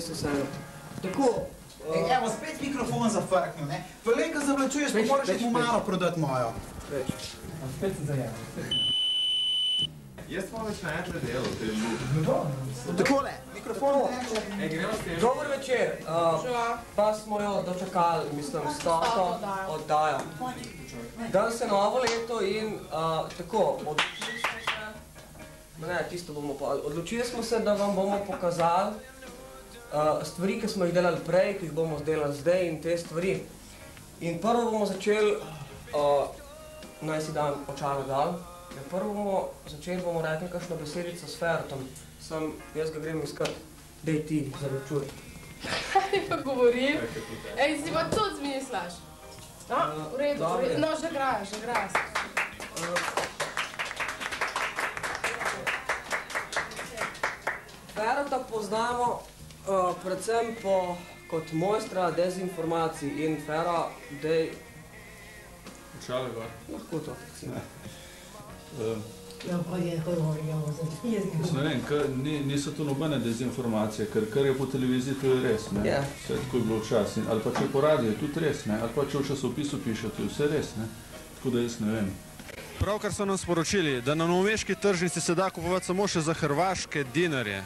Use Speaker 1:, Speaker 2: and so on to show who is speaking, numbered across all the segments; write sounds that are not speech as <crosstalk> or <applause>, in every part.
Speaker 1: se vseeno. Tako.
Speaker 2: Ej, Evo, spet mikrofon zafrknil, ne? Velej, ko zavlačuješ, pa moraš mu malo prodati mojo.
Speaker 1: Več.
Speaker 3: Spet sem zajel.
Speaker 4: Jaz smo več najdle delo, to je bilo.
Speaker 2: Takole, mikrofon.
Speaker 4: E, gremo s tem.
Speaker 1: Dober večer. Uh, pa smo jo dočakali, mislim, stoto oddajo. Danes je novo leto in uh, tako, odločili smo se, ne, tisto bomo pa, odločili smo se, da vam bomo pokazali uh, stvari, ki smo jih delali prej, ki jih bomo delali zdaj in te stvari. In prvo bomo začeli, uh, naj si dam očala dal, ja, prvo bomo začeli, bomo rekli kakšno besedico s Fertom, sem, jaz ga grem iskat, dej ti, zaročuj.
Speaker 5: Kaj pa govorim? Ej, si pa tudi zmišljaš. A, v redu, v redu. No, že graja, že graja.
Speaker 1: Ferota poznamo uh, predvsem po, kot mojstra dezinformacij in Fera, dej,
Speaker 4: Čale gor.
Speaker 1: lahko to. recimo.
Speaker 6: Ja, pa je za
Speaker 7: Jaz ne vem, kar, ni, niso to nobene dezinformacije, ker kar je po televiziji, to je res. Ne?
Speaker 1: Ja.
Speaker 7: Vse tako je bilo včasih. Ali pa če po radiju, je tudi res. Ne? Ali pa če v časopisu piše, to je vse res. Ne? Tako da jaz ne vem.
Speaker 8: Pravkar so nam sporočili, da na novomeški tržnici se da kupovati samo še za hrvaške dinarje.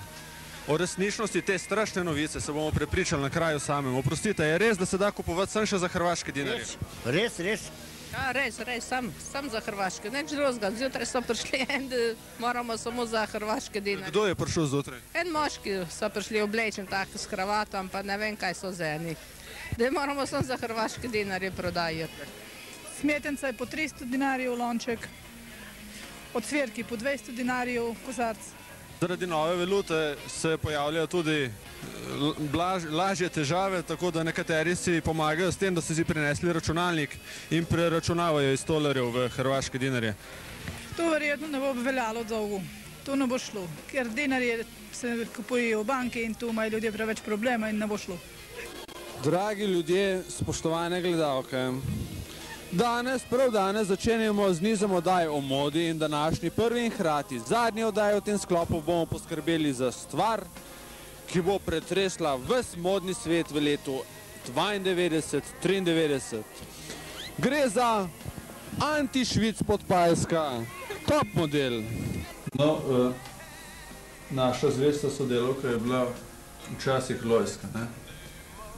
Speaker 8: O resničnosti te strašne novice se bomo prepričali na kraju samem. Oprostite, je res, da se da kupovati samo še za hrvaške dinarje?
Speaker 9: Res, res.
Speaker 10: Ja, res, res, sam, sam za Hrvaške. Neč drugega. Zjutraj so prišli <laughs> en, moramo samo za Hrvaške dinarje.
Speaker 8: Kdo je prišel zjutraj?
Speaker 10: En moški so prišli oblečen tako s kravatom, pa ne vem, kaj so za eni. Da moramo samo za Hrvaške dinarje prodajati.
Speaker 11: Smetenca je po 300 dinarjev lonček, ocvirki po 200 dinarjev kozarc.
Speaker 8: Zaradi nove valute se pojavljajo tudi eh, l- blaž, lažje težave, tako da nekateri si pomagajo s tem, da so si prinesli računalnik in preračunavajo iz tolarjev v hrvaške dinarje.
Speaker 11: To verjetno ne bo veljalo dolgo. To ne bo šlo, ker dinarje se kupujejo v banki in tu imajo ljudje preveč problema in ne bo šlo.
Speaker 8: Dragi ljudje, spoštovane gledalke, danes, prav danes začenjamo z nizom oddaj o modi in današnji prvi in hkrati zadnji oddaj v tem sklopu bomo poskrbeli za stvar, ki bo pretresla ves modni svet v letu 92-93. Gre za anti-švic podpajska, top model.
Speaker 7: No, uh, naša zvesta sodelovka je bila včasih Lojska. Ne?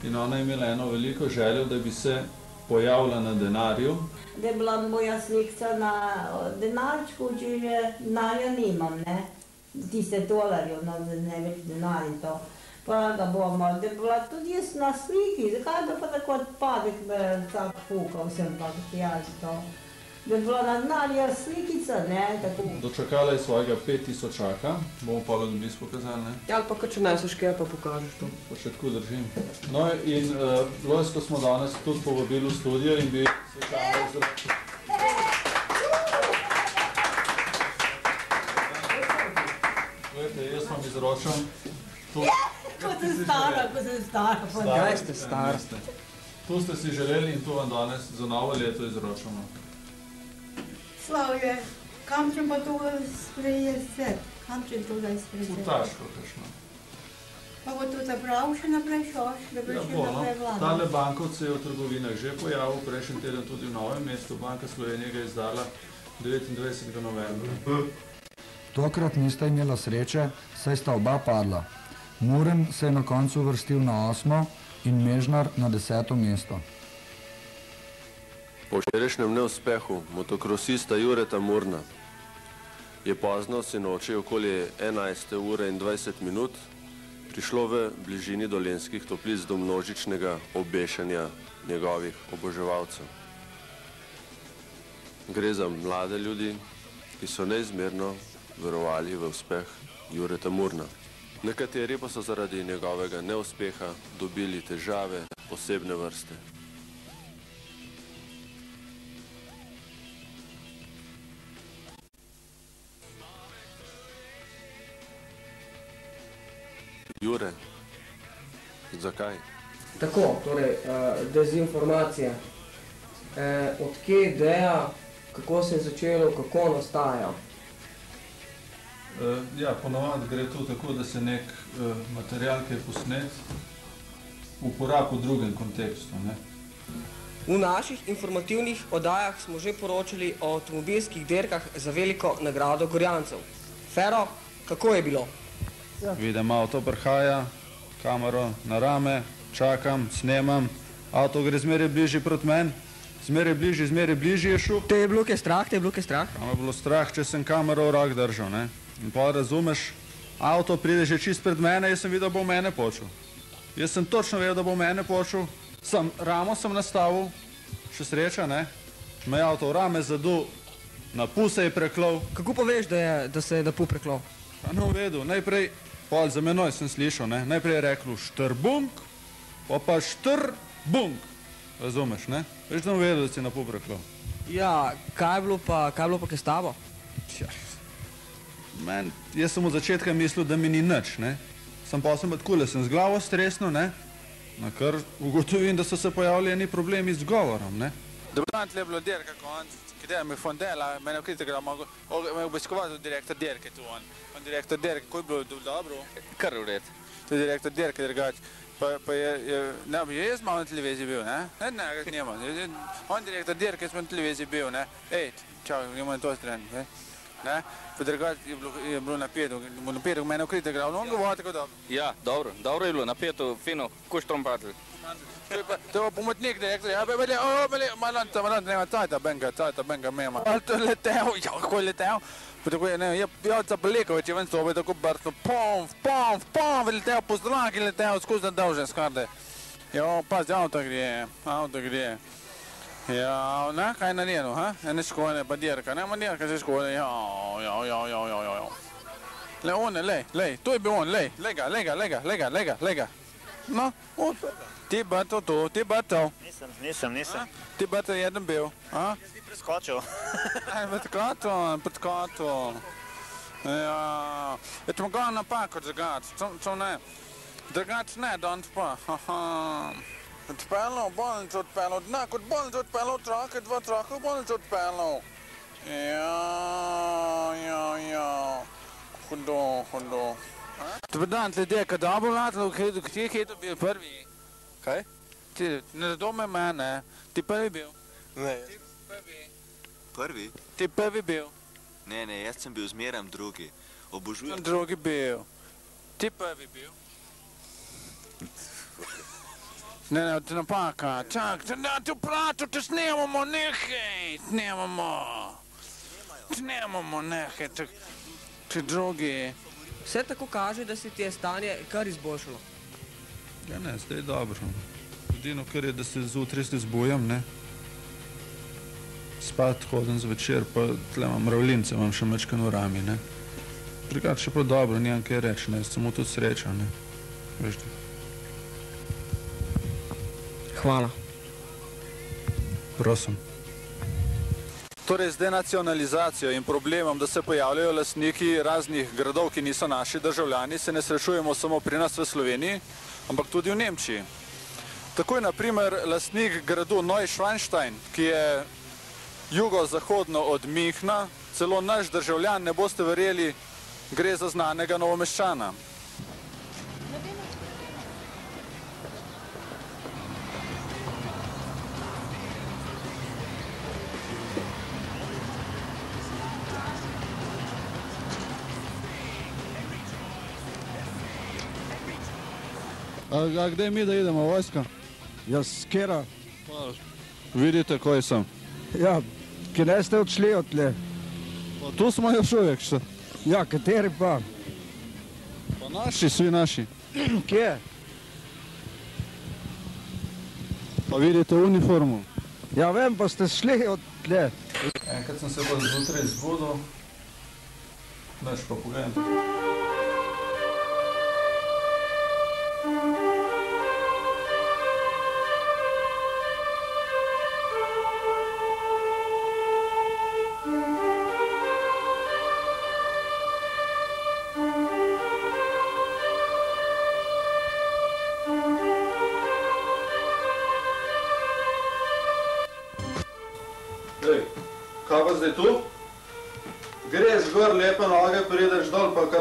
Speaker 7: In ona je imela eno veliko željo, da bi se pojavila na denarju.
Speaker 6: Da je bila moja slikca na denarčku, če že denarja nimam, ne? Tiste dolarjev, no, ne več denar in to. Pa ga bomo, da je bila tudi jaz na sliki, zakaj bi pa tako odpadek me tako fukal sem pa jaz to. Da je bila na denarja slikica, ne, tako.
Speaker 7: Dočakala je svojega pet tisočaka, bomo pa dobili pokazali. Ne?
Speaker 1: Ja, ali pa kad če neseš kaj, pa pokažeš to.
Speaker 7: Pa še tako držim. No in uh, Lojsko smo danes tudi povabili v studio in bi se čakali za... Glejte, jaz vam izročam to.
Speaker 6: Ko sem stara, ko sem stara. pa ne.
Speaker 1: Kaj ste?
Speaker 7: To ste si želeli in to vam danes za novo leto izročamo.
Speaker 6: Slavje, kam ćem pa to sprejeti? Kam ćem to zdaj
Speaker 7: V
Speaker 6: sprejeti?
Speaker 7: taško kakšno.
Speaker 6: Pa bo to zapravil še naprej šoš, da bi
Speaker 7: Ja,
Speaker 6: še
Speaker 7: bo, no.
Speaker 6: naprej vladal.
Speaker 7: Tale bankovc je v trgovinah že pojavil, prejšnji teden tudi v Novem mestu. Banka Slovenije ga je izdala 29. novembra.
Speaker 12: Tokrat nista imela sreče, saj sta oba padla. Muren se je na koncu vrstil na osmo in Mežnar na deseto mesto.
Speaker 13: Po včerajšnjem neuspehu motokrosista Jureta Murna je pozno sinoči okoli 11. ure in 20 minut prišlo v bližini dolenskih toplic do množičnega obešanja njegovih oboževalcev. Gre za mlade ljudi, ki so neizmerno verovali v uspeh Jureta Murna. Nekateri pa so zaradi njegovega neuspeha dobili težave posebne vrste. Jure, zakaj?
Speaker 1: Tako, torej, uh, dezinformacija. Uh, od kje ideja, kako se je začelo, kako nastaja?
Speaker 7: Uh, ja, ponovadi gre to tako, da se nek uh, material, ki je posnet, uporabi v drugem kontekstu. Ne?
Speaker 1: V naših informativnih oddajah smo že poročali o avtomobilskih dirkah za veliko nagrado Gorjancev. Fero, kako je bilo?
Speaker 7: Ja. Vidim, avto prihaja, kamero na rame, čakam, snemam, avto gre zmeraj bližje proti meni, zmeraj bližje, zmeraj bližje je šel.
Speaker 1: Te je bilo kaj strah, te je bilo kaj strah?
Speaker 7: Tam je bilo strah, če sem kamero v rak držal. Ne? In pa razumeš, avto pride že čist pred mene, jaz sem videl, da bo mene počel. Jaz sem točno vedel, da bo mene počel, sem, ramo sem nastavil, še sreča, ne? Me je avto v rame zadu, na puse je preklov.
Speaker 1: Kako pa veš, da, je, da se je na pu preklov?
Speaker 7: Pa ne vedel, najprej, pol za menoj sem slišal, ne? najprej je reklo štrbunk, pa pa štrbunk. Razumeš, ne? Veš, da sem vedel, da si na pu preklov.
Speaker 1: Ja, kaj je bilo pa, kaj je bilo pa kaj s tabo?
Speaker 7: Ja. Men, jaz sem od začetka mislil, da mi ni nič, ne? Sem pa sem tako, sem z glavo stresno, ne? Na kar ugotovim, da so se pojavili eni problemi z govorom, ne?
Speaker 3: Dobro dan, tle je bilo dirka konc, kdaj mi fondela, mene kritika, da me obiskovati direktor dirke tu on. On direktor dirke, ko je bilo dobro?
Speaker 9: Kar v red.
Speaker 3: To je direktor dirke, drugač. Pa, pa je, je, ne, je jaz malo na televiziji bil, ne? Ne, ne, njema. On direktor dirke, smo na televiziji bil, ne? Ej, čau, njemo na to stran, ne? Ne? Pa drugač je bilo, je bilo napeto, napeto, mene kritika, on govori tako dobro.
Speaker 9: Ja, dobro, dobro je bilo, napeto, fino, kuš trompatl.
Speaker 3: To je pomotnik direktor, ja, bele, o, bele, malanta, malanta, nema tajta benga, tajta benga mema. Ali to je letel, ja, kako je letel? Pa tako je, ne, je pijavca Beliković je ven sobe, tako brstno, pom, pom, pom, je letel po zdraki, letel skozi na dolžen skarde. Jo, pazi, avto gre, avto gre. Ja, ne, kaj je naredil, ha? Ne škole, pa dirka, ne, ma dirka se škole, ja, ja, ja, ja, ja, ja, ja. Le, on lej, to je bil on, lej, lega, lega, lega, lega, lega, lega. No, on, ti ba to ti ba to.
Speaker 14: Nisem, nisem, nisem.
Speaker 3: Ti ba to jedan bil, a?
Speaker 14: Si preskočil. <laughs>
Speaker 3: Aj, pred koto, pred koto. Ja, je to mogla napako drugač, to, to ne. Drugač ne, danes pa, haha. Odpeljal, bolnico odpeljal, dna kot bolnico odpeljal, otroke, dva otroka v bolnico odpeljal. Ja, ja, ja. Hudo, hudo. Dobar dan, ljudje, kad dobro radilo, kje je to bil prvi?
Speaker 9: Kaj?
Speaker 3: Ti, ne dome mene, ti prvi bil.
Speaker 9: Ne.
Speaker 3: Ti prvi.
Speaker 15: Prvi?
Speaker 3: Ti prvi bil.
Speaker 15: Ne, ne, jaz sem bil zmeraj drugi. Obožujem.
Speaker 3: Drugi bil. Ti prvi bil. Ne, ne, ti napaka, čak, da ti vprašal, te snemamo, nehaj, snemamo. Snemamo, nehaj, te, te drugi.
Speaker 1: Vse tako kaže, da se ti je stanje kar izboljšalo.
Speaker 7: Ja, ne, zdaj je dobro. Edino, kar je, da se zjutraj zbujam, ne. Spat hodim zvečer, pa tle imam mravljince, imam še mečkan v rami, ne. Drugače pa dobro, nimam kaj reči, ne, samo tudi sreča, ne. Veš ti.
Speaker 1: Hvala.
Speaker 7: Prosim.
Speaker 3: Torej, z denacionalizacijo in problemom, da se pojavljajo lastniki raznih gradov, ki niso naši državljani, se ne srečujemo samo pri nas v Sloveniji, ampak tudi v Nemčiji. Tako je naprimer lastnik gradu Neuschwanstein, ki je jugozahodno od Mihna, celo naš državljan, ne boste verjeli, gre za znanega novomeščana.
Speaker 7: A, a gde mi da idemo, vojska?
Speaker 12: Ja, skera.
Speaker 7: Pa, vidite koji sam.
Speaker 12: Ja, ki ne ste odšli od tle.
Speaker 7: Pa tu smo još uvijek, što?
Speaker 12: Ja, kateri pa?
Speaker 7: Pa naši, svi naši. <clears throat>
Speaker 12: Kje?
Speaker 7: Pa vidite uniformu.
Speaker 12: Ja, vem, pa ste šli od tle.
Speaker 7: Enkrat sem se pa zjutraj zbudil, daš pa pogledam.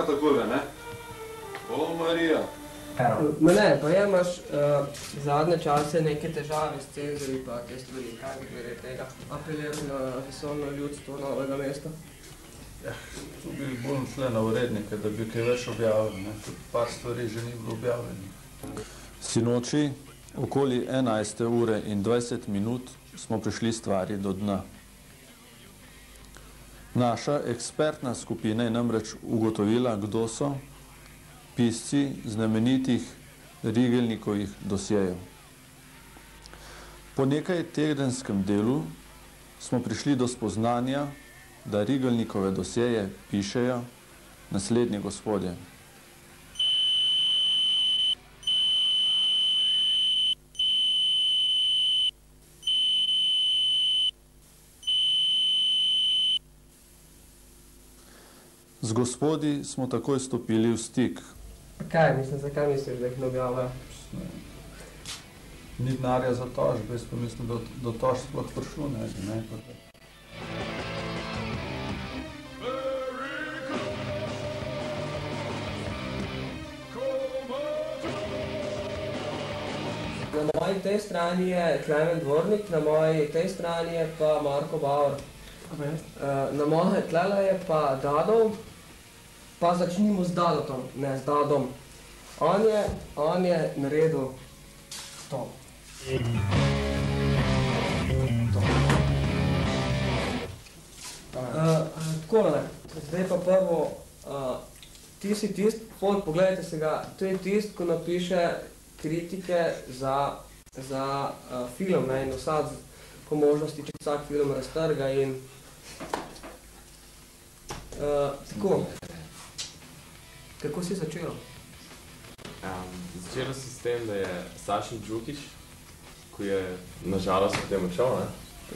Speaker 7: Takole, ne? O, Marija.
Speaker 1: Ma ne, pa je imaš uh, zadnje čase neke težave s cenzori pa te stvari, kaj bi glede tega apeliral na vesolno ljudstvo novega mesta?
Speaker 7: Tu bi bolj šle na urednike, da bi kaj več objavili, ne? Tudi par stvari že ni bilo objavljeni. Sinoči, okoli 11. ure in 20 minut, smo prišli stvari do dna. Naša ekspertna skupina je namreč ugotovila, kdo so pisci znamenitih Rigelnikovih dosjejev. Po nekaj tedenskem delu smo prišli do spoznanja, da Rigelnikove dosjeje pišejo naslednji gospodje. Z gospodi smo takoj stopili v stik.
Speaker 1: Kaj, mislim, zakaj misliš, da jih objavljajo?
Speaker 7: Ni denarja za tožbe, jaz pa mislim, da do tožb sploh prišlo ne bi, ne.
Speaker 1: Na moji tej strani je Klemen Dvornik, na moji tej strani je pa Marko Bauer. Uh, na moje tlele je pa Dadov, pa začnimo z Dadotom, ne z Dadom. On je, on je naredil to. to. Uh, tako ne, zdaj pa prvo, uh, ti si tist, fol, pogledajte se ga, to je tist, ko napiše kritike za, za uh, film, ne, in vsad po možnosti, če vsak film raztrga in uh, tako. Kako si začel?
Speaker 4: Um, začelo si s tem, da je Sašin Džukić, ko je nažalost potem odšel, ne?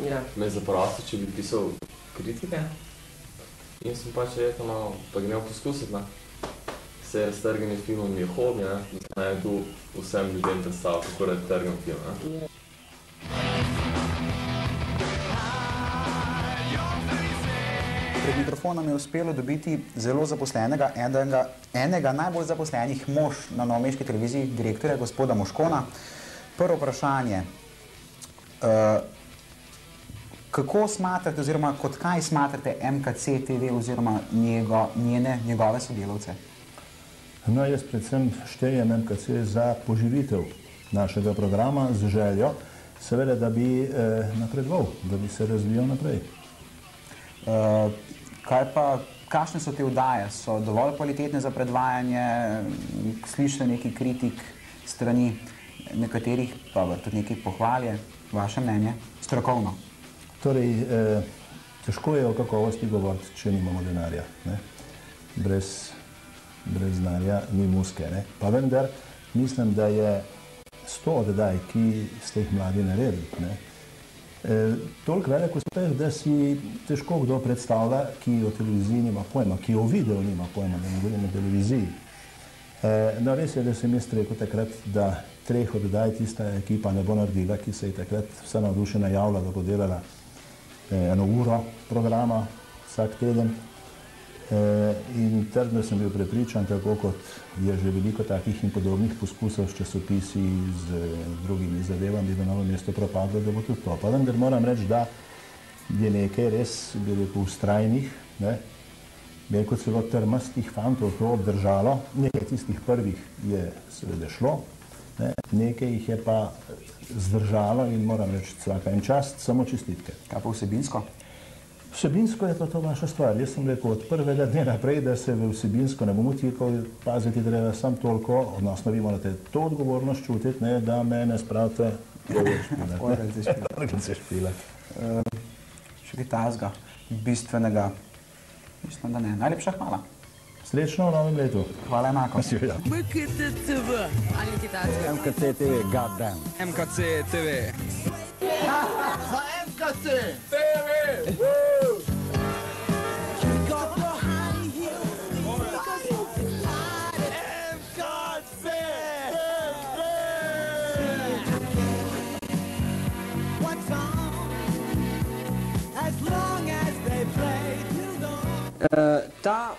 Speaker 1: Ja.
Speaker 4: me zaprosil, če bi pisal kritike. In sem pač rekel, no, pa gremo poskusiti, ne. Se raztrgani film mi je hobi, ne, da naj tu vsem ljudem predstavil, kako raztrgan film, ne.
Speaker 2: Pred mikrofonom je uspelo dobiti zelo zaposlenega, enega, enega najbolj zaposlenih mož na novomeški televiziji, direktorja gospoda Moškona. Prvo vprašanje. Uh, kako smatrate oziroma kot kaj smatrate MKC TV oziroma njego, njene, njegove sodelavce?
Speaker 16: No, jaz predvsem štejem MKC za poživitev našega programa z željo, seveda, da bi eh, napredoval, da bi se razvijal naprej.
Speaker 2: Uh, kaj pa, kakšne so te vdaje? So dovolj kvalitetne za predvajanje? Slišite neki kritik strani nekaterih, pa tudi nekaj pohvalje, vaše mnenje, strokovno?
Speaker 16: Torej, eh, težko je o kakovosti govoriti, če nimamo denarja. Ne? Brez, brez znanja ni muske. Ne? Pa vendar mislim, da je sto oddaj, ki ste jih mladi naredili, ne? E, toliko velik uspeh, da si težko kdo predstavlja, ki o televiziji nima pojma, ki o videu nima pojma, da ne govorim o televiziji. E, no, res je, da sem jaz rekel takrat, da treh oddaj tista ekipa ne bo naredila, ki se je takrat vsa navdušena javila, da bo delala e, eno uro programa vsak teden. E, in trdno sem bil prepričan, tako kot je že veliko takih in podobnih poskusov s časopisi, z drugimi zadevami, da novo mesto propadlo, da bo tudi to. Pa vendar moram reči, da je nekaj res, bi rekel, ustrajnih, ne, veliko celo trmastih fantov to obdržalo, nekaj tistih prvih je seveda šlo, ne, nekaj jih je pa zdržalo in moram reči, vsaka en čast, samo čestitke.
Speaker 2: Kaj pa vsebinsko?
Speaker 16: Vsebinsko je pa to vaša stvar. Jaz sem rekel od prvega dne naprej, da se v vsebinsko ne bomo tikali, paziti treba sam toliko, odnosno vi morate to odgovornost čutiti, ne, da me ne spravite
Speaker 2: Orgelce
Speaker 16: špilat. <laughs>
Speaker 2: Še kaj tazga, bistvenega, mislim, da ne. Najlepša hvala.
Speaker 16: Srečno v novem letu.
Speaker 2: Hvala enako.
Speaker 16: Sivja.
Speaker 17: MKTV. Ali kitajska?
Speaker 16: MKC TV, god damn.
Speaker 17: MKC TV. <laughs>
Speaker 18: MKC TV!
Speaker 1: Uh, ta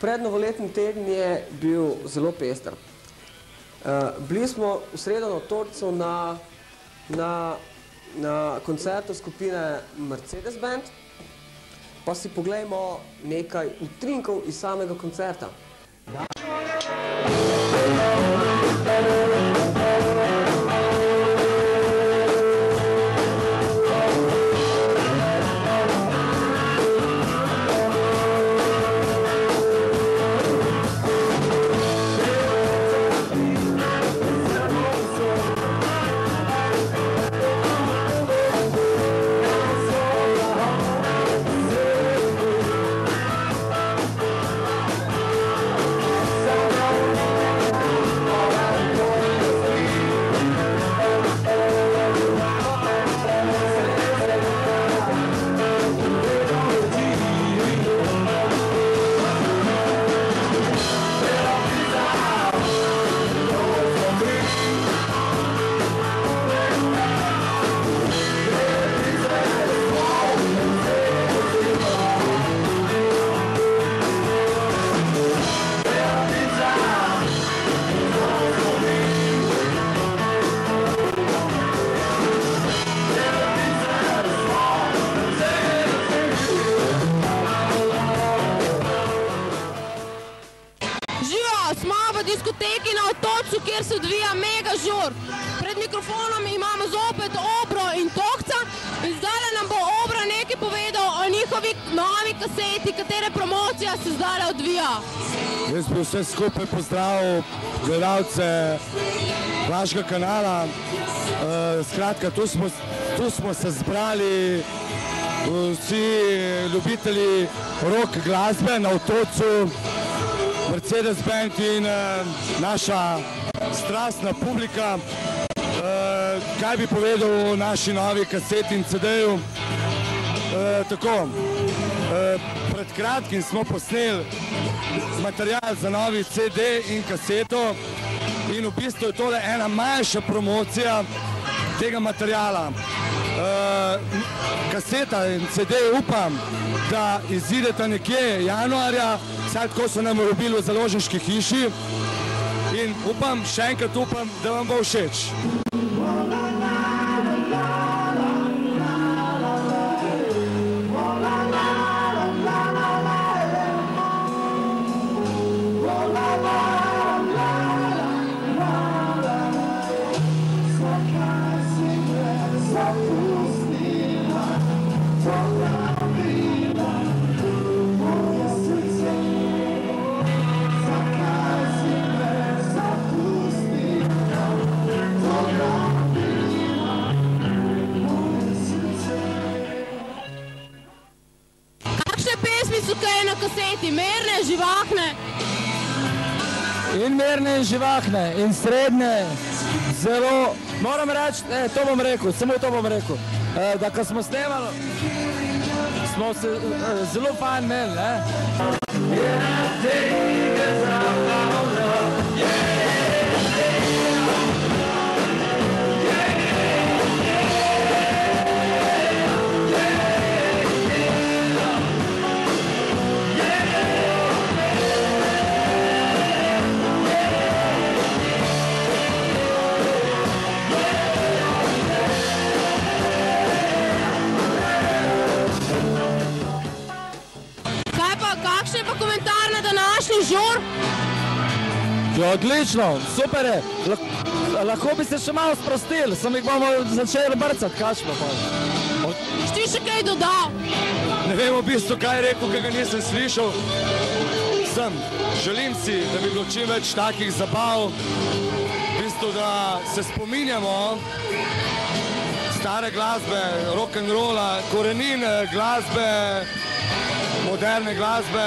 Speaker 1: prednovoletni teden je bil zelo pester. Uh, bili smo v sredo na torcu na, na, na koncertu skupine Mercedes Band, pa si poglejmo nekaj utrinkov iz samega koncerta.
Speaker 5: Živijo, smo v diskoteki na otoču, kjer se odvija mega žur. Pred mikrofonom imamo zopet Obro in Tohca in zdaj nam bo Obro nekaj povedal o njihovi novi kaseti, katere promocija se zdaj odvija.
Speaker 19: Jaz bi vse skupaj pozdravil gledalce vašega kanala. Eh, Skratka, tu smo, tu smo se zbrali vsi ljubitelji rock glasbe na otocu, Mercedes Band in eh, naša strastna publika. Eh, Kaj bi povedal o naši novi kaseti in CD-ju? Tako, eh, pred kratkim smo posneli material za novi CD in kaseto in v bistvu je tole ena manjša promocija tega materijala. Uh, kaseta in CD upam, da izideta nekje januarja, vsaj tako so nam robili v založniški hiši in upam, še enkrat upam, da vam bo všeč.
Speaker 5: Kaseti? Merne, živahne?
Speaker 19: In merne in živahne in srednje, zelo, moram reči, ne, to bom rekel, samo to bom rekel, eh, da ko smo snemali, smo se eh, zelo fajn imeli, ne.
Speaker 5: Kaj
Speaker 19: Ja, odlično, super je, Lah- lahko bi se še malo sprostili, samo jih bomo začeli brcati, kaj pa pa.
Speaker 5: Šti še kaj dodal?
Speaker 19: Ne vem v bistvu, kaj je rekel, ker ga nisem slišal. Sem, želim si, da bi bilo čim več takih zabav, v bistvu, da se spominjamo stare glasbe, rock'n'rolla, korenin glasbe, moderne glasbe.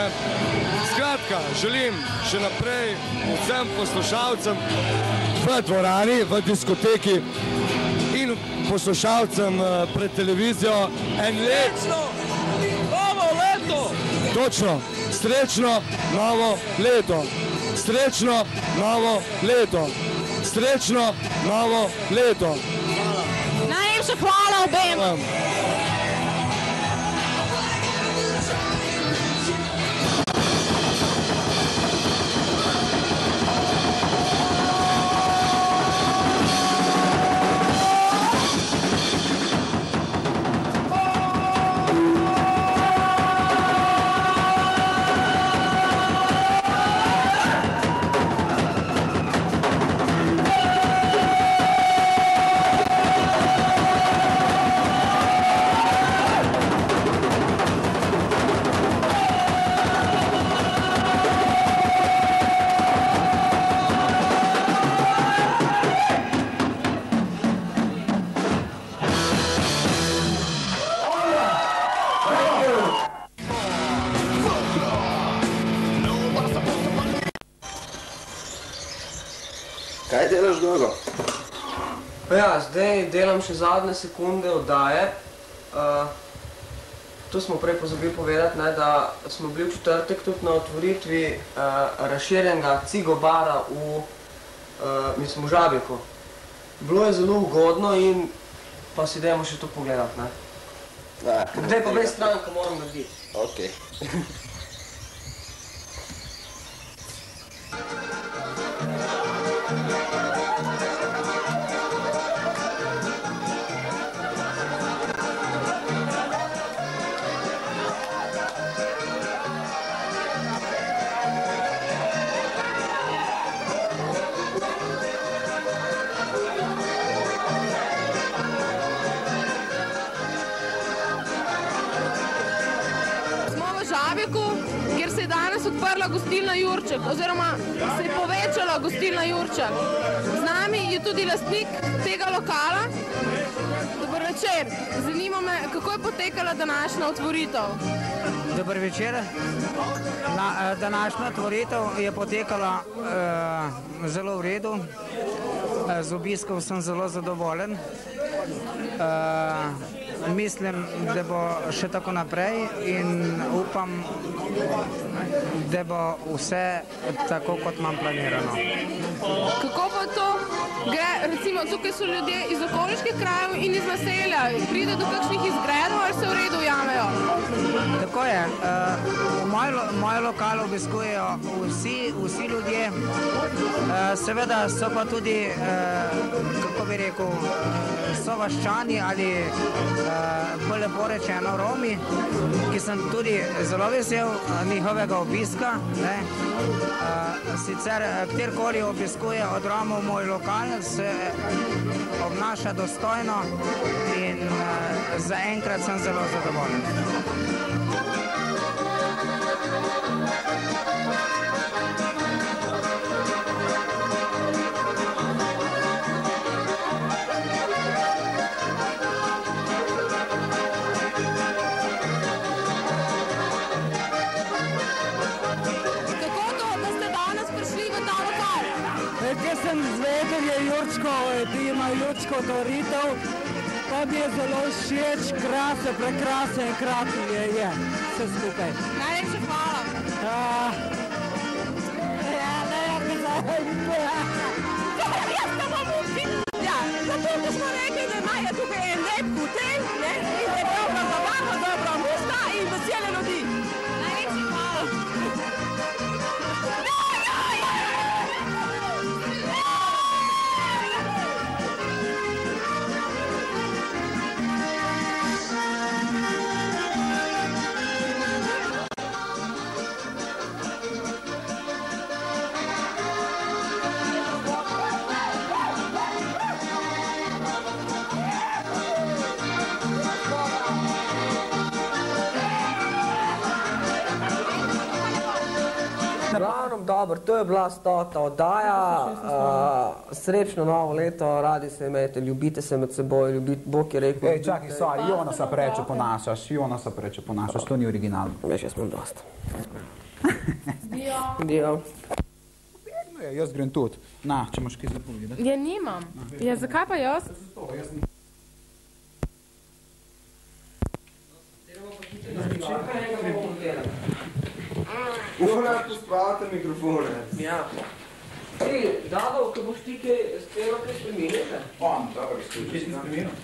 Speaker 19: Skratka, želim še naprej vsem poslušalcem v dvorani, v diskoteki in poslušalcem eh, pred televizijo en let. Novo leto! Točno, srečno novo leto. Srečno novo leto. Srečno novo leto.
Speaker 5: Najlepša hvala obem.
Speaker 1: Ja, zdaj delam še zadnje sekunde oddaje. Uh, to smo prej pozabili povedati, ne, da smo bili v četrtek tudi na otvoritvi uh, razširjenega cigo bara v, uh, mislim, v Žabiku. Bilo je zelo ugodno in pa si dajmo še to pogledati, ne.
Speaker 20: Da,
Speaker 1: Zdaj pa brez stran, ko moram narediti.
Speaker 20: Ok. <laughs>
Speaker 5: Jurček, oziroma se je povečala gostilna Jurček. Z nami je tudi lastnik tega lokala. Dober večer. Zanima me, kako je potekala današnja otvoritev.
Speaker 21: Dober večer. Na, eh, današnja otvoritev je potekala eh, zelo v redu. Z obiskom sem zelo zadovoljen. Eh, mislim, da bo še tako naprej in upam, da bo vse tako, kot imam planirano.
Speaker 5: Kako pa to gre, recimo tukaj so ljudje iz okoliških krajev in iz naselja, pride do kakšnih izgredov ali se v redu jamejo?
Speaker 21: Tako je. eh, Moj, lo- moj lokal obiskujejo vsi, vsi ljudje. Eh, Seveda so pa tudi, eh, kako bi rekel, eh, sovaščani ali eh, bolj lepo rečeno Romi, ki sem tudi zelo vesel eh, njihovega obiska. Ne. Eh, Sicer eh, kjerkoli obiskuje od Romov moj lokal, se obnaša dostojno in eh, zaenkrat sem zelo zadovoljen. Doritev, pa mi je zelo všeč, krase, prekrasne in krati je, je vse skupaj.
Speaker 5: Najlepša hvala.
Speaker 21: Uh,
Speaker 5: Ja, ne, Jaz pa bom Ja, zato, da smo rekli, da imajo tukaj en lep hotel, ne, in da
Speaker 1: dobro, to je bila stota oddaja. Uh, srečno novo leto, radi se imejte, ljubite se med seboj, ljubite, Bog je rekel.
Speaker 2: Ej, čakaj, sorry, Jonasa preče ponašaš, Jonasa preče ponašaš, to ni originalno.
Speaker 1: Veš, jaz imam dost. Dio. <laughs>
Speaker 2: Ja, jaz grem tudi. Na, če imaš kaj zapovedati.
Speaker 5: Ja, nimam. Ja, zakaj pa jaz?
Speaker 1: Ura, Ti, Dado,